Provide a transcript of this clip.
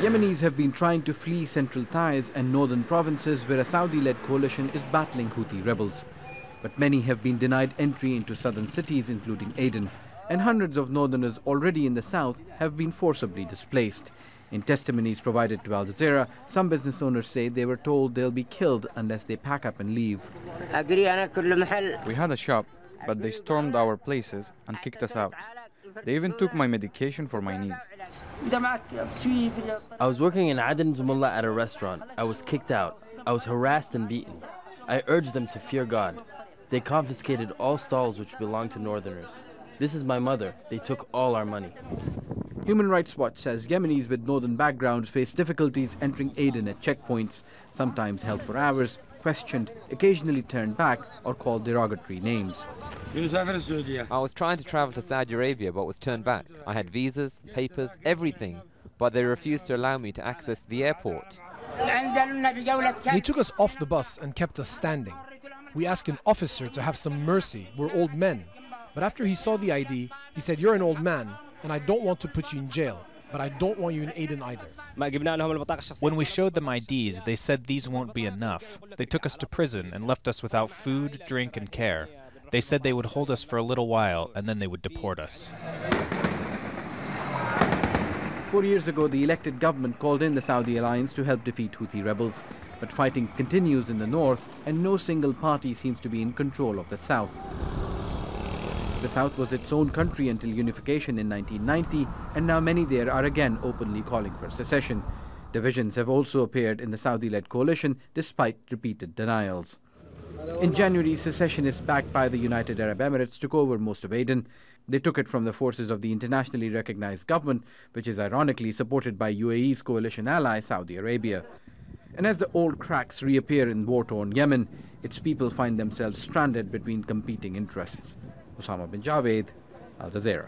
Yemenis have been trying to flee central Taiz and northern provinces where a Saudi-led coalition is battling Houthi rebels. But many have been denied entry into southern cities including Aden, and hundreds of northerners already in the south have been forcibly displaced. In testimonies provided to Al Jazeera, some business owners say they were told they'll be killed unless they pack up and leave. We had a shop, but they stormed our places and kicked us out. They even took my medication for my knees. I was working in Aden Zumullah at a restaurant. I was kicked out. I was harassed and beaten. I urged them to fear God. They confiscated all stalls which belonged to northerners. This is my mother. They took all our money. Human Rights Watch says Yemenis with northern backgrounds face difficulties entering Aden at checkpoints, sometimes held for hours, questioned, occasionally turned back, or called derogatory names. I was trying to travel to Saudi Arabia but was turned back. I had visas, papers, everything, but they refused to allow me to access the airport. They took us off the bus and kept us standing. We asked an officer to have some mercy. We're old men. But after he saw the ID, he said, You're an old man, and I don't want to put you in jail, but I don't want you in Aden either. When we showed them IDs, they said these won't be enough. They took us to prison and left us without food, drink, and care. They said they would hold us for a little while and then they would deport us. Four years ago, the elected government called in the Saudi alliance to help defeat Houthi rebels. But fighting continues in the north, and no single party seems to be in control of the south. The south was its own country until unification in 1990, and now many there are again openly calling for secession. Divisions have also appeared in the Saudi led coalition despite repeated denials. In January, secessionists backed by the United Arab Emirates took over most of Aden. They took it from the forces of the internationally recognized government, which is ironically supported by UAE's coalition ally Saudi Arabia. And as the old cracks reappear in war torn Yemen, its people find themselves stranded between competing interests. Osama bin Javaid, Al Jazeera.